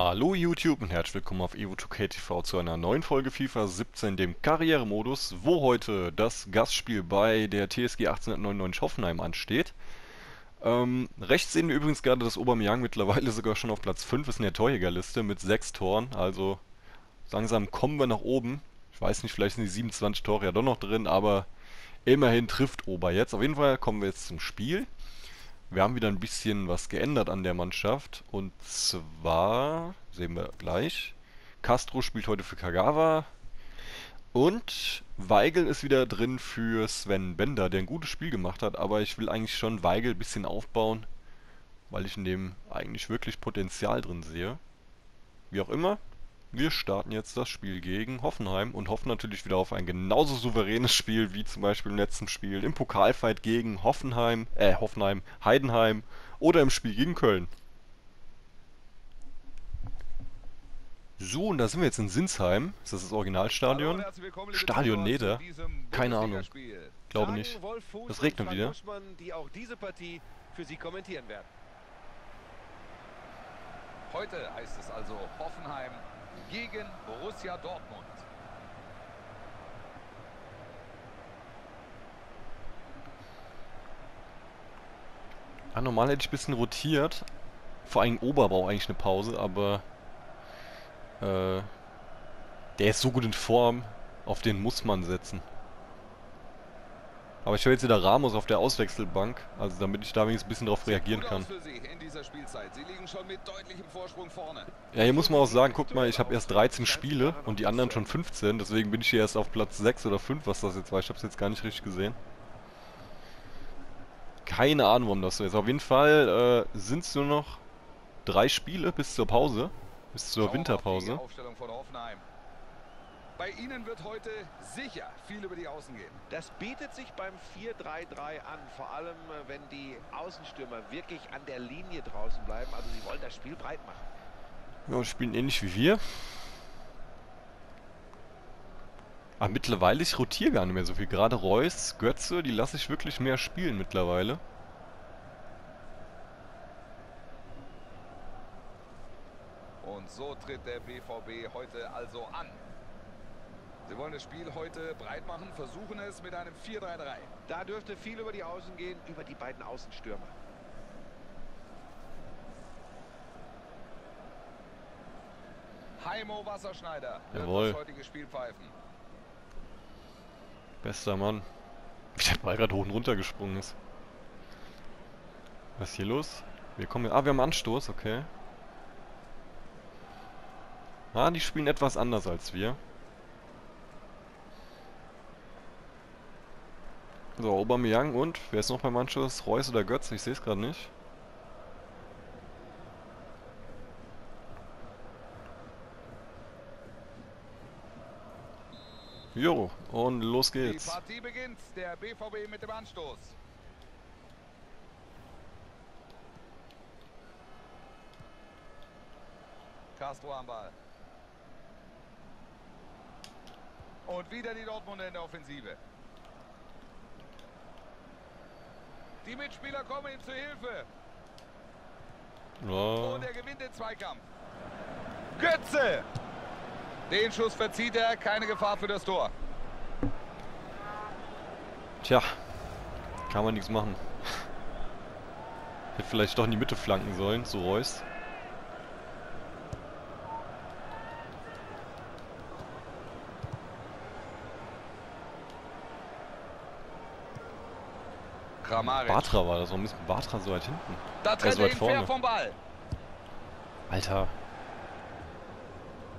Hallo YouTube und herzlich willkommen auf Evo2KTV zu einer neuen Folge FIFA 17, dem Karrieremodus, wo heute das Gastspiel bei der TSG 1899 Hoffenheim ansteht. Ähm, rechts sehen wir übrigens gerade, dass Aubameyang mittlerweile sogar schon auf Platz 5 ist in der Torjägerliste mit 6 Toren, also langsam kommen wir nach oben. Ich weiß nicht, vielleicht sind die 27 Tore ja doch noch drin, aber immerhin trifft Ober jetzt. Auf jeden Fall kommen wir jetzt zum Spiel. Wir haben wieder ein bisschen was geändert an der Mannschaft. Und zwar, sehen wir gleich, Castro spielt heute für Kagawa. Und Weigel ist wieder drin für Sven Bender, der ein gutes Spiel gemacht hat. Aber ich will eigentlich schon Weigel ein bisschen aufbauen, weil ich in dem eigentlich wirklich Potenzial drin sehe. Wie auch immer, wir starten jetzt das Spiel gegen Hoffenheim und hoffen natürlich wieder auf ein genauso souveränes Spiel wie zum Beispiel im letzten Spiel im Pokalfight gegen Hoffenheim, äh Hoffenheim, Heidenheim oder im Spiel gegen Köln. So, und da sind wir jetzt in Sinsheim. Ist das das Originalstadion? Stadion Neder? Keine Ahnung. Glaube nicht. Es regnet wieder. Heute heißt es also Hoffenheim gegen Borussia Dortmund. Ah, normal hätte ich ein bisschen rotiert. Vor allem Oberbau eigentlich eine Pause, aber äh, der ist so gut in Form, auf den muss man setzen. Aber ich höre jetzt wieder Ramos auf der Auswechselbank, also damit ich da wenigstens ein bisschen drauf reagieren kann. Ja, hier muss man auch sagen, guck mal, ich habe erst 13 Spiele und die anderen schon 15, deswegen bin ich hier erst auf Platz 6 oder 5, was das jetzt war. Ich habe es jetzt gar nicht richtig gesehen. Keine Ahnung, warum das so ist. Auf jeden Fall äh, sind es nur noch drei Spiele bis zur Pause, bis zur Winterpause. Bei Ihnen wird heute sicher viel über die Außen gehen. Das bietet sich beim 4-3-3 an, vor allem äh, wenn die Außenstürmer wirklich an der Linie draußen bleiben. Also sie wollen das Spiel breit machen. Ja, spielen ähnlich wie wir. Aber mittlerweile, ich rotiere gar nicht mehr so viel. Gerade Reus, Götze, die lasse ich wirklich mehr spielen mittlerweile. Und so tritt der BVB heute also an. Sie wollen das Spiel heute breit machen, versuchen es mit einem 4-3-3. Da dürfte viel über die Außen gehen, über die beiden Außenstürmer. Heimo Wasserschneider Jawohl. das heutige Spiel pfeifen. Bester Mann. Wie der Ball gerade hoch und runter gesprungen ist. Was ist hier los? Wir kommen... Ah, wir haben Anstoß, okay. Ah, die spielen etwas anders als wir. So, Aubameyang und, wer ist noch beim Anschluss? Reus oder Götz? Ich sehe es gerade nicht. Jo, und los geht's. Die Partie beginnt, der BVB mit dem Anstoß. Castro am Ball. Und wieder die Dortmunder in der Offensive. Die Mitspieler kommen ihm zu Hilfe. Oh. Und er gewinnt den Zweikampf. Götze! Den Schuss verzieht er, keine Gefahr für das Tor. Tja, kann man nichts machen. Hätte vielleicht doch in die Mitte flanken sollen, so Reus. Kramaric. Bartra war das, warum ist Bartra so weit hinten? Da Er trennt ist er weit ihn fair vorne. vom Ball. Alter,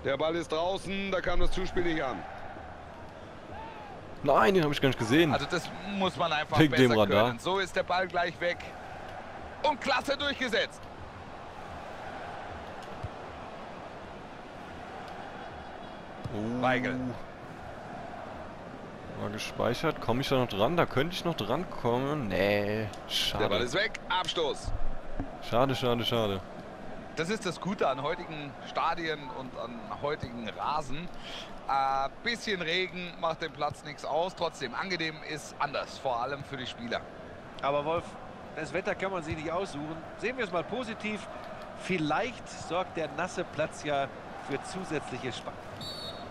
Der Ball ist draußen, da kam das Zuspiel nicht an. nein, den habe ich gar nicht gesehen. Also das muss man einfach Wegen besser dem Radar. können. So ist der Ball gleich weg. Und klasse durchgesetzt. Oh. Weigel. War gespeichert, komme ich da noch dran? Da könnte ich noch dran kommen. Nee, Der Ball schade. ist weg, Abstoß. Schade, schade, schade. Das ist das Gute an heutigen Stadien und an heutigen Rasen. Äh, bisschen Regen macht dem Platz nichts aus. Trotzdem, angenehm ist anders, vor allem für die Spieler. Aber Wolf, das Wetter kann man sich nicht aussuchen. Sehen wir es mal positiv. Vielleicht sorgt der nasse Platz ja für zusätzliche Spannung.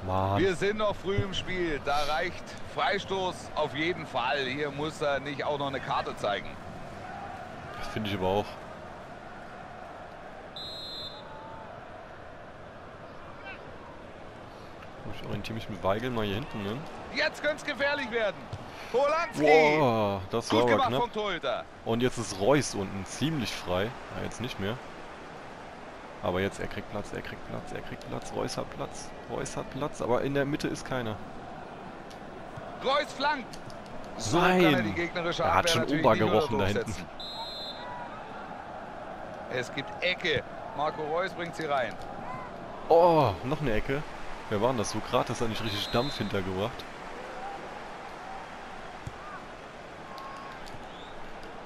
Mann. Wir sind noch früh im Spiel. Da reicht Freistoß auf jeden Fall. Hier muss er nicht auch noch eine Karte zeigen. Das finde ich aber auch. Ich orientiere mich mit Weigel mal hier hinten, ne? Jetzt könnte es gefährlich werden. Polanski. Boah, das war Gut aber gemacht knapp. Und jetzt ist Reus unten ziemlich frei. Ja, jetzt nicht mehr. Aber jetzt, er kriegt Platz, er kriegt Platz, er kriegt Platz. Reus hat Platz, Reus hat Platz. Aber in der Mitte ist keiner. Reus flankt. So Nein. er Er hat schon Ober gerochen da hinten. Es gibt Ecke. Marco Reus bringt sie rein. Oh, noch eine Ecke. Wer war denn das? Sokrates hat nicht richtig Dampf hintergebracht.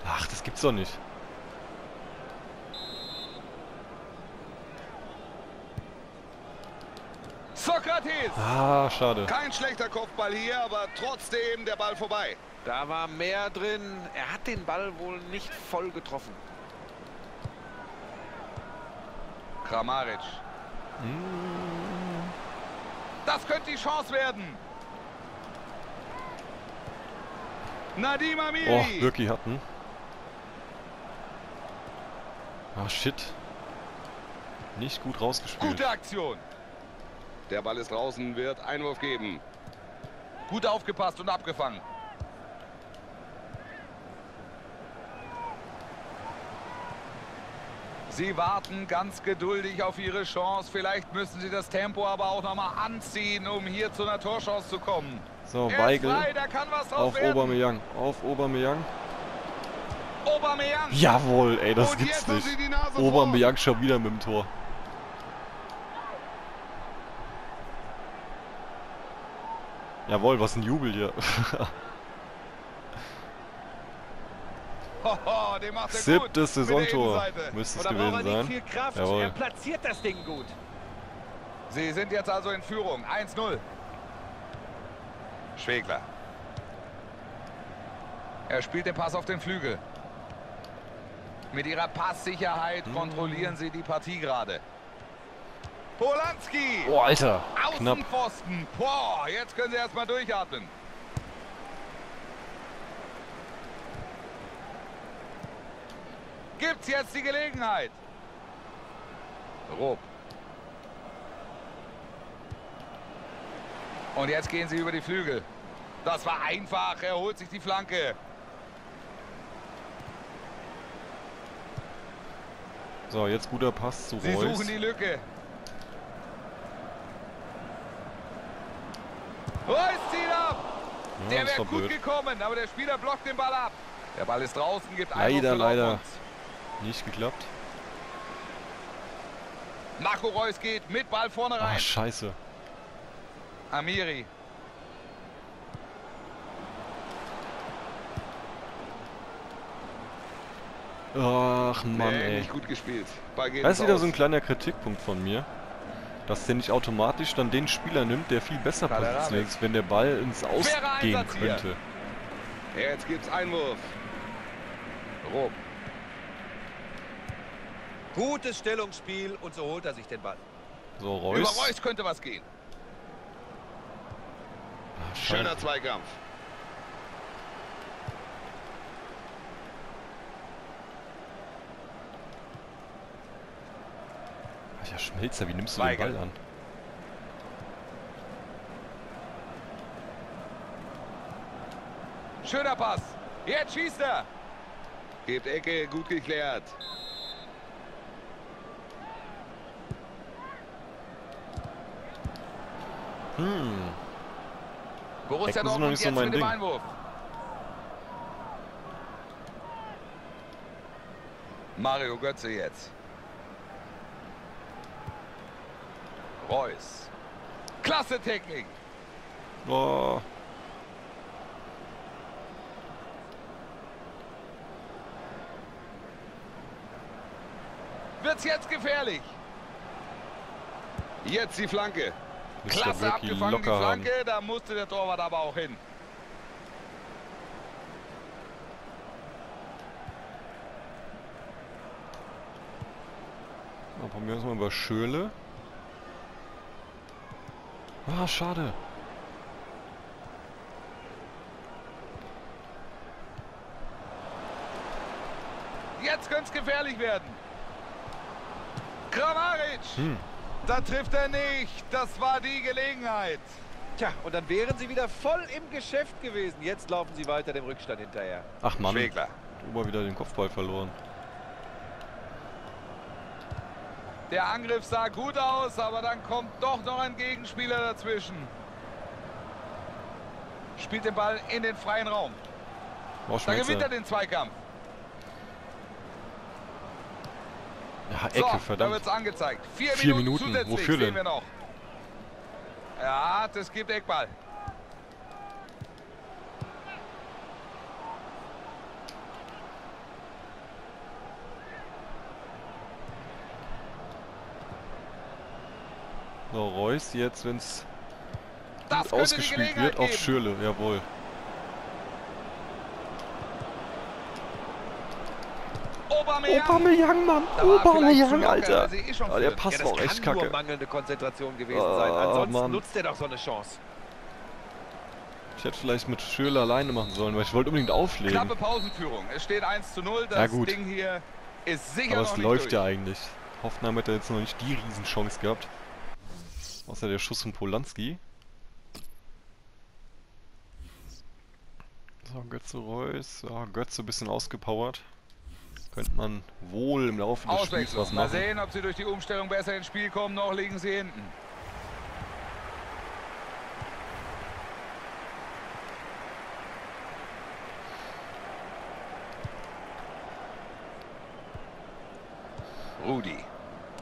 Ach, das gibt's doch nicht. Sokrates. Ah, schade. Kein schlechter Kopfball hier, aber trotzdem der Ball vorbei. Da war mehr drin. Er hat den Ball wohl nicht voll getroffen. Kramaric. Hm, Das könnte die Chance werden. Nadim Oh, Amiri. Birki hatten. Ah, shit. Nicht gut rausgespielt. Gute Aktion. Der Ball ist draußen, wird Einwurf geben. Gut aufgepasst und abgefangen. Sie warten ganz geduldig auf ihre Chance. Vielleicht müssen sie das Tempo aber auch noch mal anziehen, um hier zu einer Torchance zu kommen. So, Er Weigel frei, auf werden. Aubameyang. Auf Aubameyang. Aubameyang. Jawohl, ey, das und gibt's nicht. Aubameyang schon wieder mit dem Tor. Jawohl, was ein Jubel hier. Er. Siebtes Saisontor müsste es er gewesen nicht sein. viel Kraft. Jawohl. Er platziert das Ding gut. Sie sind jetzt also in Führung. 1-0. Schwegler. Er spielt den Pass auf den Flügel. Mit ihrer Passsicherheit Hm. kontrollieren sie die Partie gerade. Polanski! Oh, Alter. Knapp. Außenpfosten. Boah, jetzt können sie erstmal durchatmen. Gibt's jetzt die Gelegenheit? Rob. Und jetzt gehen sie über die Flügel. Das war einfach. Er holt sich die Flanke. So, jetzt guter Pass zu Sie Reus. suchen die Lücke. Reus zieht ab. Ja, Der wäre gut blöd. gekommen, aber der Spieler blockt den Ball ab. Der Ball ist draußen, gibt Leider, leider. Nicht geklappt. Marco Reus geht mit Ball vorne Ah, rein. scheiße. Amiri. Ach, Mann, nee, ey. nicht gut gespielt. Ball geht Das ist ins wieder so ein kleiner Kritikpunkt von mir. Dass der nicht automatisch dann den Spieler nimmt, der viel besser positioniert ist, wenn der Ball ins Aus gehen Einsatz hier. könnte. Jetzt gibt's Einwurf. Rob. Gutes Stellungsspiel und so holt er sich den Ball. So, Über Reus. Reus könnte was gehen. Ah, Schöner. Zweikampf. Ja, Schmelzer, wie nimmst du Weigel. den Ball an? Schöner Pass. Jetzt schießt er. Gibt Ecke, gut geklärt. Hm. Borussia Dortmund so jetzt mein mit dem Ding. Einwurf. Mario Götze jetzt. Reus. Klasse Technik. Oh. Wird's jetzt gefährlich. Jetzt die Flanke. Müsste Klasse abgefangen, die locker haben. Flanke. Da musste der Torwart aber auch hin. Dann probieren wir über Schöle. Ah, schade. Jetzt könnte es gefährlich werden. Kramaric. Hm. Da trifft er nicht. Das war die Gelegenheit. Tja, und dann wären sie wieder voll im Geschäft gewesen. Jetzt laufen sie weiter dem Rückstand hinterher. Ach Mann, Schwegler. Ober wieder den Kopfball verloren. Der Angriff sah gut aus, aber dann kommt doch noch ein Gegenspieler dazwischen. Spielt den Ball in den freien Raum. Oh, Da gewinnt er den Zweikampf. Ja, So, Ecke, da verdammt. wird es angezeigt. Vier, Vier Minuten, Minuten, zusätzlich wofür sehen denn? wir noch. Ja, das gibt Eckball. So, Reus jetzt, wenn es ausgespielt wird, auf. Schürle, jawohl. Aubameyang. Aubameyang, Mann! Aubameyang, Alter! Ja, der führen. Pass ja, auch kann echt nur kacke. mangelnde Konzentration gewesen Ah, sein. Ansonsten Mann. nutzt er doch so eine Chance. Ich hätte vielleicht mit Schürle alleine machen sollen, weil ich wollte unbedingt auflegen. Knappe Pausenführung. Es steht 1 zu 0. Das Ja, gut. Ding hier ist sicher Aber es läuft durch. ja eigentlich. Hoffenheim hat ja jetzt noch nicht die Riesenchance gehabt. Außer der Schuss von Polanski. So, Götze Reus. Ja, Götze ein bisschen ausgepowert. Könnte man wohl im Laufe des Spiels was Mal machen. sehen, ob sie durch die Umstellung besser ins Spiel kommen. Noch liegen sie hinten.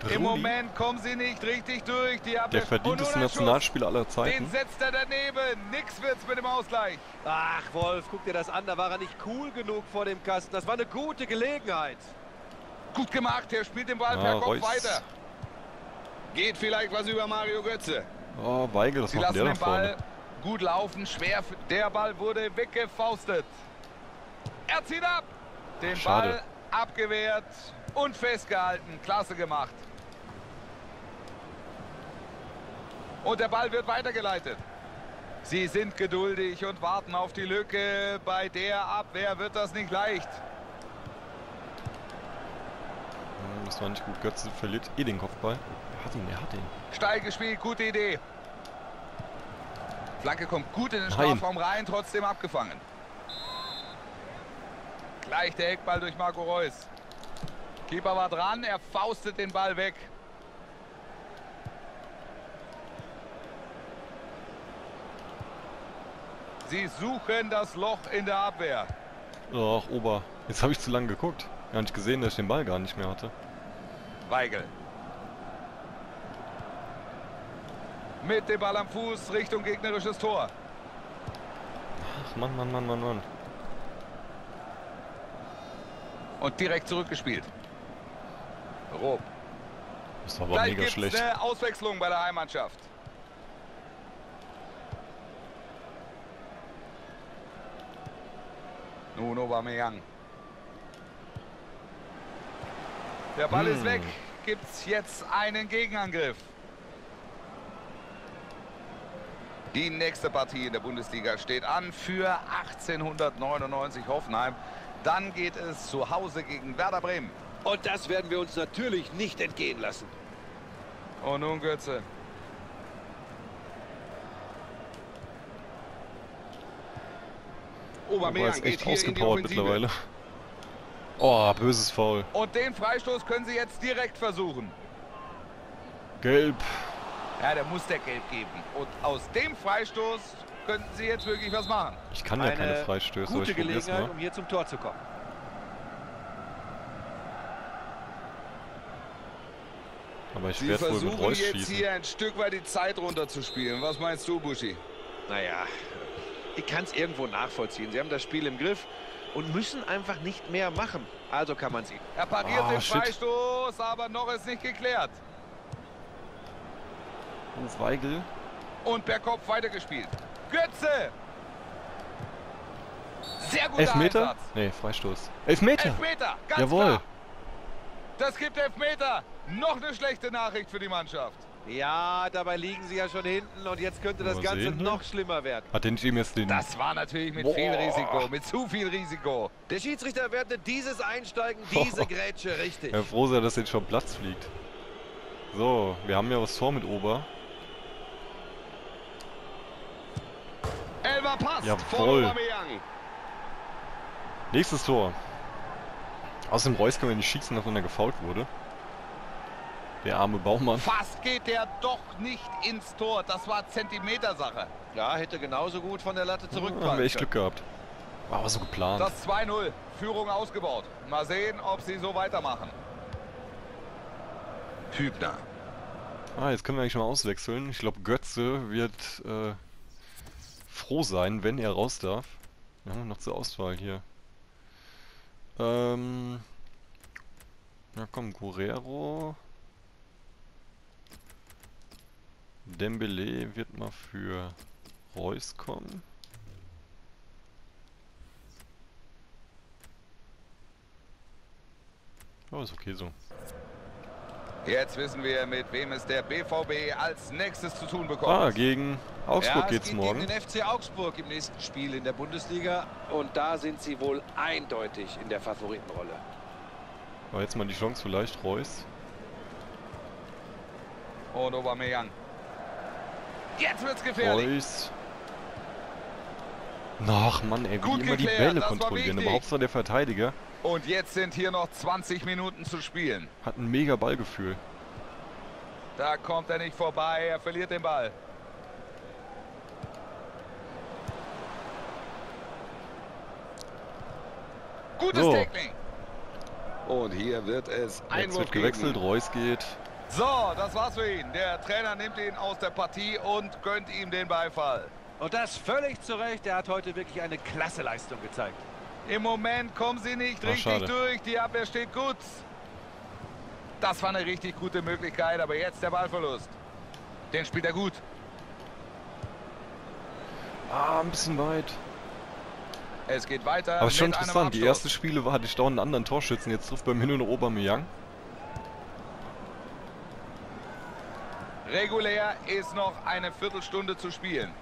Rudi, Im Moment kommen sie nicht richtig durch. Die Abwehr- der verdienteste. Nationalspieler aller Den Zeiten. setzt er daneben. Nix wird's mit dem Ausgleich. Ach, Wolf, guck dir das an. Da war er nicht cool genug vor dem Kasten. Das war eine gute Gelegenheit. Gut gemacht. Er spielt den Ball Ja, per Kopf Reus. weiter. Geht vielleicht was über Mario Götze. Oh, Weigel, was Sie macht lassen der da den Ball vorne? gut laufen. Schwer. Der Ball wurde weggefaustet. Er zieht ab. Den Schade. Ball abgewehrt und festgehalten. Klasse gemacht. Und der Ball wird weitergeleitet. Sie sind geduldig und warten auf die Lücke. Bei der Abwehr wird das nicht leicht. Hm, Das war nicht gut. Götze verliert eh den Kopfball. Er hat ihn, er hat ihn. Steil gespielt, gute Idee. Flanke kommt gut in den Nein. Strafraum rein, trotzdem abgefangen. Gleich der Eckball durch Marco Reus. Keeper war dran, er faustet den Ball weg. Sie suchen das Loch in der Abwehr. Ach, Ober. Jetzt habe ich zu lange geguckt. Gar nicht gesehen, dass ich den Ball gar nicht mehr hatte. Weigel. Mit dem Ball am Fuß Richtung gegnerisches Tor. Ach, Mann, Mann, Mann, Mann, Mann. Und direkt zurückgespielt. Rob. Das war aber Gleich mega schlecht. eine Auswechslung bei der Heimmannschaft. Nun Aubameyang. Der Ball ist Hm. weg. Gibt's jetzt einen Gegenangriff. Die nächste Partie in der Bundesliga steht an für 1899 Hoffenheim. Dann geht es zu Hause gegen Werder Bremen. Und das werden wir uns natürlich nicht entgehen lassen. Und nun Götze. Aubameyang ist geht echt ausgepowert mittlerweile. Oh, böses Foul. Und den Freistoß können sie jetzt direkt versuchen. Gelb. Ja, der muss der Gelb geben. Und aus dem Freistoß könnten sie jetzt wirklich was machen. Ich kann ja keine Freistöße, gute Gelegenheit, mal. um hier zum Tor zu kommen. Aber ich werde wohl mit versuchen Reus jetzt schießen. hier ein Stück weit die Zeit runterzuspielen. Was meinst du, Buschi? Naja, ich kann es irgendwo nachvollziehen. Sie haben das Spiel im Griff und müssen einfach nicht mehr machen. Also kann man sie. Er pariert Ah, den shit. Freistoß, aber noch ist nicht geklärt. Oh, Weigel. Und per Kopf weitergespielt. Götze! Sehr guter Elfmeter? Einsatz. Nee, Freistoß. Elfmeter! Elfmeter, ganz Jawohl. klar. Das gibt Elfmeter. Noch eine schlechte Nachricht für die Mannschaft. Ja, dabei liegen sie ja schon hinten und jetzt könnte das Ganze sehen hier. noch schlimmer werden. Hat nicht eben jetzt den... Das war natürlich mit Boah. viel Risiko, mit zu viel Risiko. Der Schiedsrichter wertet dieses Einsteigen, diese Grätsche richtig. Herr froh sein, dass jetzt schon Platz fliegt. So, wir haben ja was vor mit Ober. Elber passt Jawohl. Nächstes Tor. Außerdem Reus kann man nicht schießen, nachdem er gefault wurde. Der arme Baumann. Fast geht der doch nicht ins Tor. Das war Zentimetersache. Ja, hätte genauso gut von der Latte Da haben zurückfallen wir echt. Glück gehabt. War aber so geplant. Das 2-0. Führung ausgebaut. Mal sehen, ob sie so weitermachen. Hübner. Ah, jetzt können wir eigentlich schon mal auswechseln. Ich glaube, Götze wird äh, froh sein, wenn er raus darf. Wir haben noch zur Auswahl hier. Ähm. Na komm, Guerrero. Dembele wird mal für Reus kommen. Oh, ist okay so. Jetzt wissen wir, mit wem es der BVB als nächstes zu tun bekommt. Ah, gegen Augsburg ja, geht's es geht morgen. gegen den FC Augsburg im nächsten Spiel in der Bundesliga. Und da sind sie wohl eindeutig in der Favoritenrolle. Aber jetzt mal die Chance vielleicht, Reus. Und Aubameyang. Jetzt wird's gefährlich. Reus. Ach Mann, ey, wie Gut immer die Bälle kontrollieren. Überhaupt war der Verteidiger. Und jetzt sind hier noch 20 Minuten zu spielen. Hat ein mega Ballgefühl. Da kommt er nicht vorbei, er verliert den Ball. Gutes So. Tackling. Und hier wird es Jetzt wird gewechselt. Reus geht. So, das war's für ihn. Der Trainer nimmt ihn aus der Partie und gönnt ihm den Beifall. Und das völlig zu Recht. Er hat heute wirklich eine klasse Leistung gezeigt. Im Moment kommen sie nicht Ach, richtig schade. durch. Die Abwehr steht gut. Das war eine richtig gute Möglichkeit, aber jetzt der Ballverlust. Den spielt er gut. Ah, ein bisschen weit. Es geht weiter. Aber ist schon interessant. Die ersten Spiele war, hatte ich dauernd einen anderen Torschützen. Jetzt trifft beim Hin und Aubameyang. Regulär ist noch eine Viertelstunde zu spielen.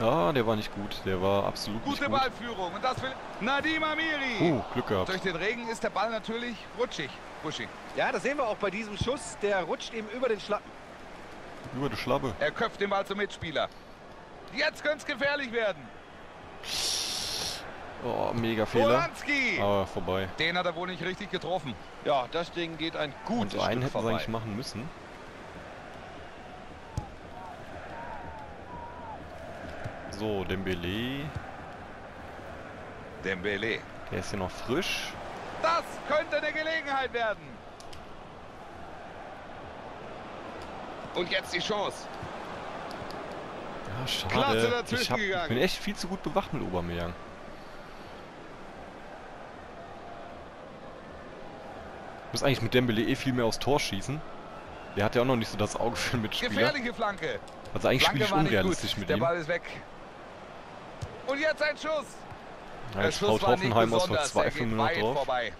Ah, der war nicht gut. Der war absolut Gute nicht gut. Ballführung und das will Nadim Amiri. Uh, Glück gehabt. Durch den Regen ist der Ball natürlich rutschig. Buschi. Ja, das sehen wir auch bei diesem Schuss. Der rutscht ihm über den Schlappen. Über die Schlappe. Er köpft den Ball zum Mitspieler. Jetzt könnte es gefährlich werden. Oh, mega Fehler. Polanski. Aber vorbei. Den hat er wohl nicht richtig getroffen. Ja, das Ding geht ein gutes Und einen Stück hätten sie vorbei. eigentlich machen müssen. So, Dembele. Dembele. Der ist ja noch frisch. Das könnte eine Gelegenheit werden. Und jetzt die Chance. Ja, schade. Klasse dazwischen ich, hab, ich gegangen. bin echt viel zu gut bewacht mit. Ich muss eigentlich mit Dembele eh viel mehr aufs Tor schießen. Der hat ja auch noch nicht so das Auge für den Mitspieler. Gefährliche Flanke. Also eigentlich spiele Flanke ich war nicht unrealistisch mit Der ihm. Ball ist weg. Und jetzt ein Schuss. Ja, jetzt haut Hoffenheim aus. Er Verzweiflung nur drauf. vorbei.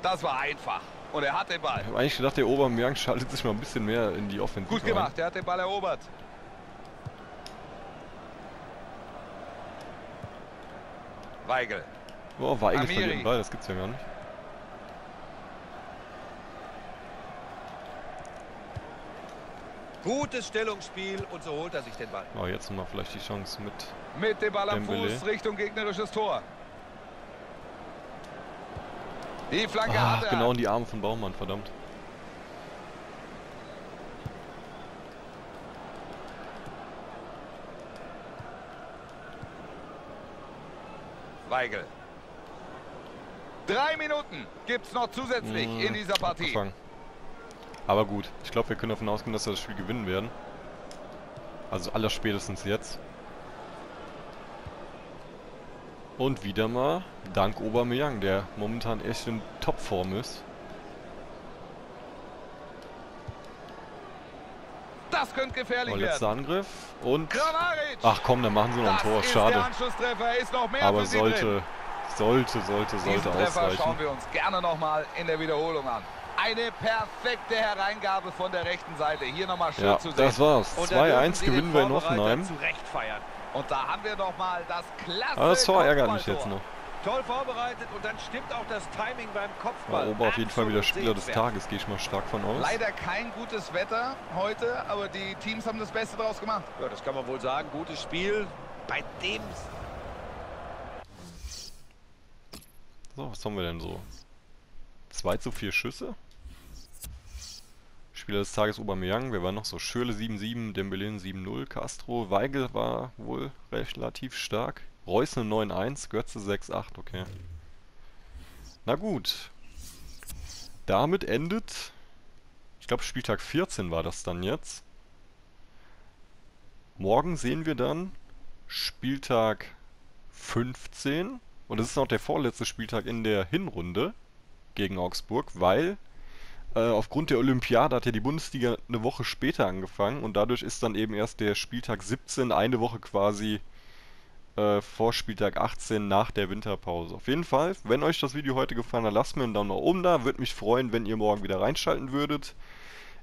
Das war einfach. Und er hat den Ball. Ich habe eigentlich gedacht, der Aubameyang schaltet sich mal ein bisschen mehr in die Offensive Gut gemacht. Er hat den Ball erobert. Weigel. Oh, Weigel Amiri. verliert den Ball, das gibt's ja gar nicht. Gutes Stellungsspiel und so holt er sich den Ball. Oh, jetzt nochmal vielleicht die Chance mit. Mit dem Ball am Dembele. Fuß Richtung gegnerisches Tor. Die Flanke Ah, hat er. genau in die Arme von Baumann, verdammt. Weigel. Drei Minuten gibt's noch zusätzlich Hm, in dieser Partie. abgefangen. Aber gut, ich glaube, wir können davon ausgehen, dass wir das Spiel gewinnen werden. Also aller spätestens jetzt. Und wieder mal dank Aubameyang, der momentan echt in Topform ist. Das könnte gefährlich Oh, letzter werden. Angriff. Und. Ach komm, dann machen sie noch ein das Tor. Schade. Aber sie drin. Sollte, sollte, sollte, Diesen Treffer ausreichen. schauen wir uns gerne nochmal in der Wiederholung an. Eine perfekte Hereingabe von der rechten Seite. Hier nochmal schön Ja, zu sehen. das war's. Und da dürfen 2-1 Sie den gewinnen wir in Hoffenheim. Und da haben wir nochmal das klasse Aber das Tor ärgert mich jetzt noch. Toll vorbereitet und dann stimmt auch das Timing beim Ja, Kopfball. Ober auf jeden Fall wieder Spieler des. Tages, gehe ich mal stark von aus. Leider kein gutes Wetter heute, aber die Teams haben das Beste draus gemacht. Ja, das kann man wohl sagen. Gutes Spiel. Bei dem So, was haben wir denn so? 2 zu 4 Schüsse. Spieler des Tages Aubameyang, wer war noch so? Schürle 7-7, Dembélé 7-0, Castro, Weigel war wohl relativ stark. Reus eine 9-1, Götze 6-8, okay. Na gut. Damit endet, ich glaube Spieltag 14 war das dann jetzt. Morgen sehen wir dann Spieltag 15 und es ist noch der vorletzte Spieltag in der Hinrunde gegen Augsburg, weil äh, aufgrund der Olympiade hat ja die Bundesliga eine Woche später angefangen und dadurch ist dann eben erst der Spieltag 17 eine Woche quasi äh, vor Spieltag 18 nach der Winterpause. Auf jeden Fall, wenn euch das Video heute gefallen hat, lasst mir einen Daumen nach oben da. Würde mich freuen, wenn ihr morgen wieder reinschalten würdet.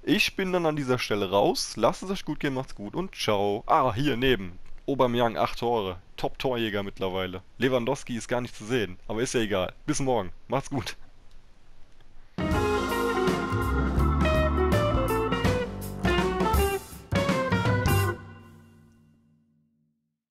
Ich bin dann an dieser Stelle raus. Lasst es euch gut gehen, macht's gut und ciao. Ah, hier neben. Aubameyang, 8 Tore. Top-Torjäger mittlerweile. Lewandowski ist gar nicht zu sehen, aber ist ja egal. Bis morgen. Macht's gut.